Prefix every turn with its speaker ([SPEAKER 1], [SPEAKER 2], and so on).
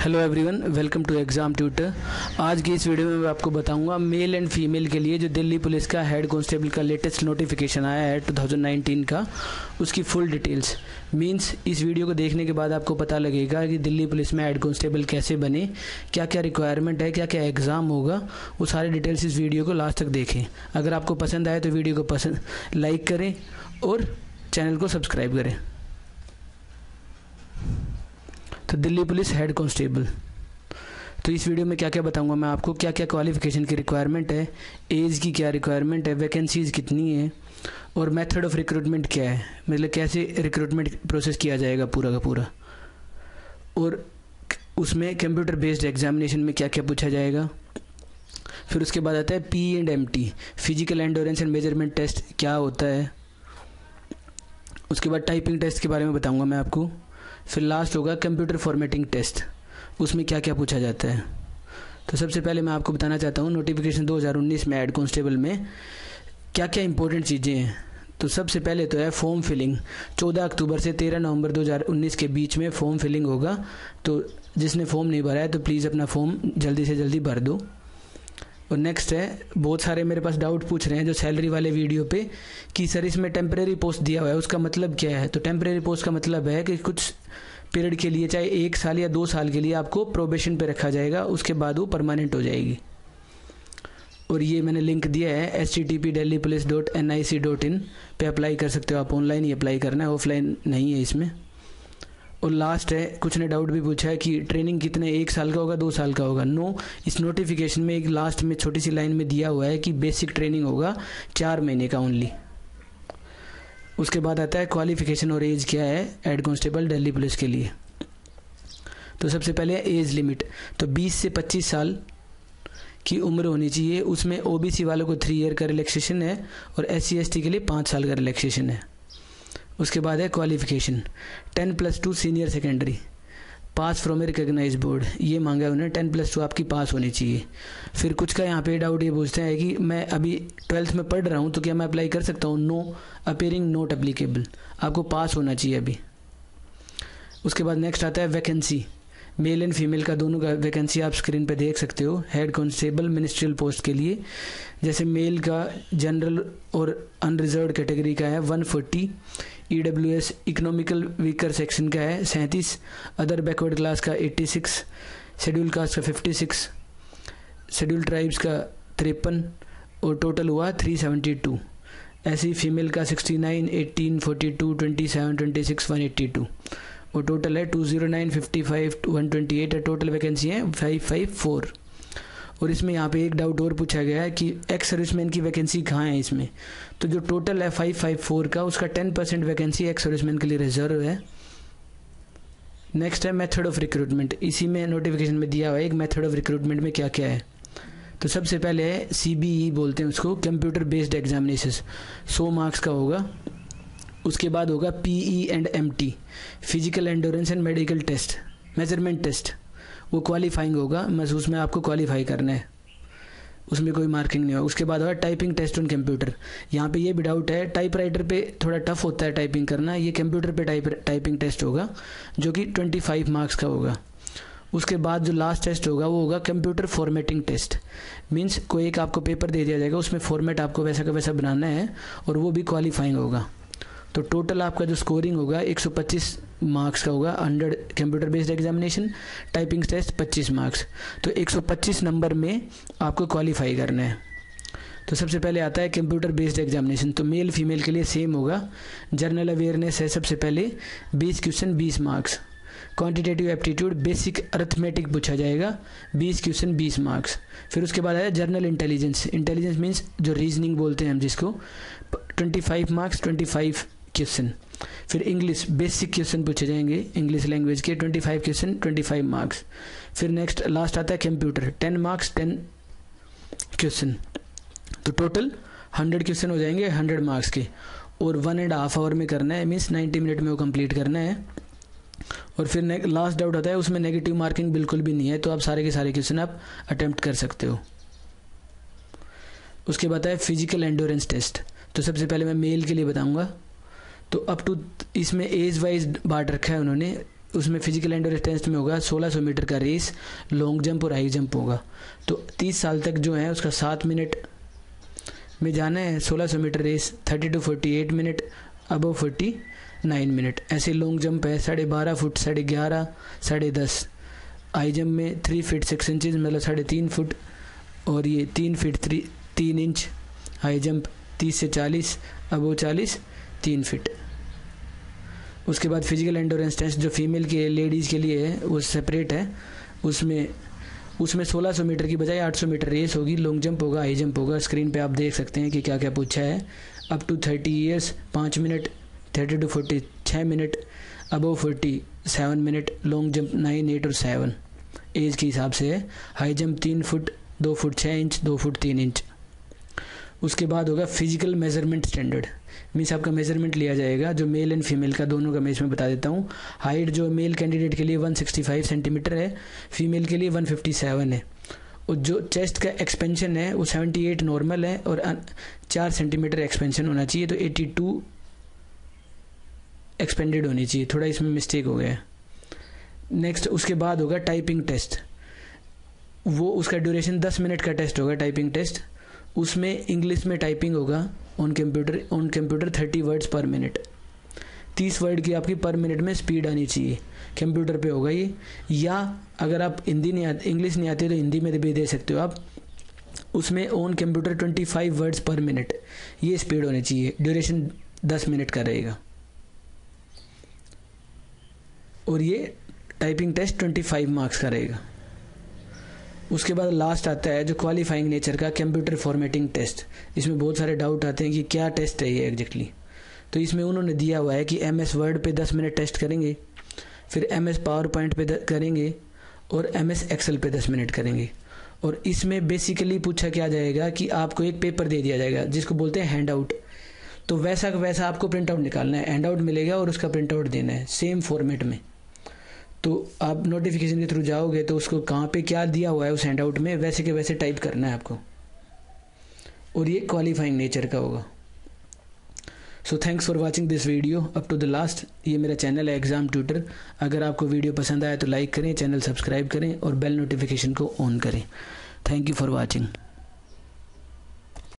[SPEAKER 1] Hello everyone welcome to exam tutor आज की इस वीडियो में मैं आपको बताऊँगा मेल एंड फीमेल के लिए जो दिल्ली पुलिस का हेड कांस्टेबल का लेटेस्ट नोटिफिकेशन आया है 2019 का, उसकी फुल डिटेल्स मींस इस वीडियो को देखने के बाद आपको पता लगेगा कि दिल्ली पुलिस में हेड कांस्टेबल कैसे बने क्या क्या रिक्वायरमेंट है क्या क्या एग्ज़ाम होगा, वो सारे डिटेल्स इस वीडियो को लास्ट तक देखें. अगर आपको पसंद आए तो वीडियो को पसंद लाइक करें और चैनल को सब्सक्राइब करें. तो दिल्ली पुलिस हेड कांस्टेबल तो इस वीडियो में क्या क्या बताऊँगा मैं आपको? क्या क्या क्वालिफिकेशन की रिक्वायरमेंट है? एज की क्या रिक्वायरमेंट है? वैकेंसीज कितनी है? और मेथड ऑफ़ रिक्रूटमेंट क्या है? मतलब कैसे रिक्रूटमेंट प्रोसेस किया जाएगा पूरा का पूरा? और उसमें कंप्यूटर बेस्ड एग्जामिनेशन में क्या क्या पूछा जाएगा? फिर उसके बाद आता है P and M T physical endurance and measurement test क्या होता है? उसके बाद टाइपिंग टेस्ट के बारे में बताऊँगा मैं आपको। फिर लास्ट होगा कंप्यूटर फॉर्मेटिंग टेस्ट उसमें क्या क्या पूछा जाता है? तो सबसे पहले मैं आपको बताना चाहता हूँ नोटिफिकेशन 2019 में एड कॉन्स्टेबल में क्या क्या इंपॉर्टेंट चीज़ें हैं? तो सबसे पहले तो है फॉर्म फिलिंग 14 अक्टूबर से 13 नवंबर 2019 के बीच में फॉर्म फिलिंग होगा। तो जिसने फॉर्म नहीं भरा है तो प्लीज़ अपना फॉर्म जल्दी से जल्दी भर दो। और नेक्स्ट है, बहुत सारे मेरे पास डाउट पूछ रहे हैं जो सैलरी वाले वीडियो पे कि सर इसमें टेम्प्रेरी पोस्ट दिया हुआ है, उसका मतलब क्या है? तो टेम्प्रेरी पोस्ट का मतलब है कि कुछ पीरियड के लिए, चाहे एक साल या दो साल के लिए आपको प्रोबेशन पे रखा जाएगा, उसके बाद वो परमानेंट हो जाएगी। और ये मैंने लिंक दिया है H T T P Delhi police dot N I C dot in पर अप्लाई कर सकते हो आप ऑनलाइन ही अप्लाई करना है ऑफलाइन नहीं है इसमें। और लास्ट है, कुछ ने डाउट भी पूछा है कि ट्रेनिंग कितने, एक साल का होगा, दो साल का होगा। नो इस नोटिफिकेशन में एक लास्ट में छोटी सी लाइन में दिया हुआ है कि बेसिक ट्रेनिंग होगा चार महीने का ओनली उसके बाद आता है क्वालिफिकेशन और एज क्या है? हेड कांस्टेबल दिल्ली पुलिस के लिए। तो सबसे पहले एज लिमिट तो 20 से 25 साल की उम्र होनी चाहिए। उसमें ओबीसी वालों को थ्री ईयर का रिलैक्सेशन है और एस सी के लिए पाँच साल का रिलैक्सेशन है। उसके बाद है qualification ten plus two senior secondary pass from a recognise board ये मांगा है उन्हें टेन प्लस टू आपकी पास होनी चाहिए। फिर कुछ का यहाँ पे डाउट ये पूछते हैं कि मैं अभी ट्वेल्थ में पढ़ रहा हूँ तो क्या मैं अप्लाई कर सकता हूँ? नो अपेयरिंग नोट अप्लीकेबल आपको पास होना चाहिए अभी। उसके बाद नेक्स्ट आता है वैकेंसी मेल एंड फीमेल का दोनों का वैकेंसी आप स्क्रीन पे देख सकते हो। हेड कॉन्स्टेबल मिनिस्ट्रियल पोस्ट के लिए। जैसे मेल का जनरल और अनरिजर्व कैटेगरी का है 140 E W S economical weaker section का है, सैंतीस अदर बैकवर्ड क्लास का 86 शेड्यूल कास्ट का 56 शेड्यूल ट्राइब्स का तिरपन, और टोटल हुआ 372 ऐसी फीमेल का 69 18 42 27 26 182 और टोटल है 209 55 128 है टोटल वैकेंसी है 554 और इसमें यहाँ पे एक डाउट और पूछा गया है कि एक्स सर्विसमैन की वैकेंसी कहाँ है इसमें? तो जो टोटल है फाइव फाइव फोर का, उसका ten percent vacancy ex serviceman के लिए रिज़र्व है। नेक्स्ट है मेथड ऑफ़ रिक्रूटमेंट इसी में नोटिफिकेशन में दिया हुआ है एक मेथड ऑफ़ रिक्रूटमेंट में क्या क्या है। तो सबसे पहले है सी बी ई बोलते हैं उसको कंप्यूटर बेस्ड एग्जामिनेशन सौ मार्क्स का होगा। उसके बाद होगा P E and M T physical endurance and medical test measurement test वो क्वालिफाइंग होगा बस उसमें आपको क्वालिफाई करना है। उसमें कोई मार्किंग नहीं होगा। उसके बाद होगा टाइपिंग टेस्ट ऑन कंप्यूटर यहाँ पे ये भी डाउट है टाइप राइटर पे थोड़ा टफ होता है टाइपिंग करना। ये कंप्यूटर पे टाइप टाइपिंग टेस्ट होगा, जो कि ट्वेंटी फाइव मार्क्स का होगा। उसके बाद जो लास्ट टेस्ट होगा, वो होगा कंप्यूटर फॉर्मेटिंग टेस्ट मीन्स कोई एक आपको पेपर दे दिया जाएगा, उसमें फॉर्मेट आपको वैसा का वैसा बनाना है, और वो भी क्वालिफाइंग होगा। तो टोटल आपका जो स्कोरिंग होगा 125 मार्क्स का होगा under computer based examination typing test 25 marks तो 125 नंबर में आपको क्वालिफाई करना है। तो सबसे पहले आता है कंप्यूटर बेस्ड एग्जामिनेशन तो मेल फीमेल के लिए सेम होगा। जर्नल अवेयरनेस है सबसे पहले। 20 question 20 marks quantitative aptitude basic arithmetic पूछा जाएगा। 20 क्वेश्चन 20 मार्क्स फिर उसके बाद आया जर्नल इंटेलिजेंस इंटेलिजेंस मीन्स जो रीजनिंग बोलते हैं हम जिसको। 25 मार्क्स 25 क्वेश्चन फिर इंग्लिश बेसिक क्वेश्चन पूछे जाएँगे। इंग्लिश लैंग्वेज के 25 क्वेश्चन 25 मार्क्स फिर नेक्स्ट लास्ट आता है कंप्यूटर 10 मार्क्स 10 क्वेश्चन तो टोटल 100 क्वेश्चन हो जाएँगे 100 मार्क्स के। और वन एंड हाफ़ आवर में करना है मीन्स 90 मिनट में वो कंप्लीट करना है। और फिर लास्ट डाउट आता है, उसमें नेगेटिव मार्किंग बिल्कुल भी नहीं है तो आप सारे के सारे क्वेश्चन आप अटेम्प्ट कर सकते हो। उसके बाद है फ़िज़िकल एंडोरेंस टेस्ट तो सबसे पहले मैं मेल के लिए बताऊँगा। तो अप टू इसमें एज वाइज बांट रखा है उन्होंने। उसमें फ़िज़िकल एंड टेस्ट में होगा 1600 मीटर का रेस लॉन्ग जंप और हाई जंप होगा। तो 30 साल तक जो है, उसका सात मिनट में जाना है 1600 meter race 30 to 48 minute above 49 minute ऐसे लॉन्ग जंप है, साढ़े बारह फुट, साढ़े ग्यारह, साढ़े दस। हाई जंप में थ्री फीट सिक्स इंचज़ मतलब साढ़े तीन फुट, और ये तीन फीट थ्री तीन इंच हाई जंप तीस से चालीस अबो चालीस, तीन फिट उसके बाद फ़िज़िकल एंडोरेंस टेस्ट जो फीमेल के लेडीज़ के लिए है वो सेपरेट है, उसमें उसमें 1600 मीटर की बजाय 800 मीटर रेस होगी लॉन्ग जंप होगा हाई जंप होगा। स्क्रीन पे आप देख सकते हैं कि क्या क्या पूछा है। अप टू 30 ईयर्स पाँच मिनट थर्टी टू फोर्टी छः minute above forty seven minute long jump nine eight और सेवन एज के हिसाब से है। हाई जंप तीन फुट, दो फुट छः इंच दो फुट तीन इंच उसके बाद होगा फ़िज़िकल मेज़रमेंट स्टैंडर्ड मीन्स आपका मेज़रमेंट लिया जाएगा, जो मेल एंड फीमेल का दोनों का मैं इसमें बता देता हूँ। हाइट जो मेल कैंडिडेट के लिए 165 सेंटीमीटर है फीमेल के लिए 157 है। और जो चेस्ट का एक्सपेंशन है, वो 78 नॉर्मल है और चार सेंटीमीटर एक्सपेंशन होना चाहिए तो 82 एक्सपेंडेड होनी चाहिए। थोड़ा इसमें मिस्टेक हो गया। नेक्स्ट उसके बाद होगा टाइपिंग टेस्ट वो उसका ड्यूरेशन 10 मिनट का टेस्ट होगा टाइपिंग टेस्ट उसमें इंग्लिश में टाइपिंग होगा on computer on computer thirty words per minute तीस वर्ड की आपकी पर मिनट में स्पीड आनी चाहिए। कंप्यूटर पे होगा ये। या अगर आप हिंदी नहीं आते इंग्लिश नहीं आती तो हिंदी में भी दे सकते हो आप। उसमें on computer twenty five words per minute ये स्पीड होनी चाहिए। ड्यूरेशन दस मिनट का रहेगा। और ये typing test twenty five marks का रहेगा। उसके बाद लास्ट आता है जो क्वालिफाइंग नेचर का कंप्यूटर फॉर्मेटिंग टेस्ट इसमें बहुत सारे डाउट आते हैं कि क्या टेस्ट है ये एग्जैक्टली तो इसमें उन्होंने दिया हुआ है कि एम एस वर्ड पर दस मिनट टेस्ट करेंगे, फिर एम एस पावर पॉइंट पर करेंगे और एम एस एक्सेल पर दस मिनट करेंगे। और इसमें बेसिकली पूछा क्या जाएगा कि आपको एक पेपर दे दिया जाएगा, जिसको बोलते हैं हैंड आउट तो वैसा वैसा आपको प्रिंट आउट निकालना है। हैंड आउट मिलेगा और उसका प्रिंट आउट देना है सेम फॉर्मेट में। तो आप नोटिफिकेशन के थ्रू जाओगे तो उसको कहाँ पे क्या दिया हुआ है उस हैंड आउट में, वैसे के वैसे टाइप करना है आपको। और ये क्वालिफाइंग नेचर का होगा। So thanks for watching this video up to the last ये मेरा चैनल है एग्ज़ाम ट्यूटर अगर आपको वीडियो पसंद आया तो लाइक करें चैनल सब्सक्राइब करें और बेल नोटिफिकेशन को ऑन करें। Thank you for watching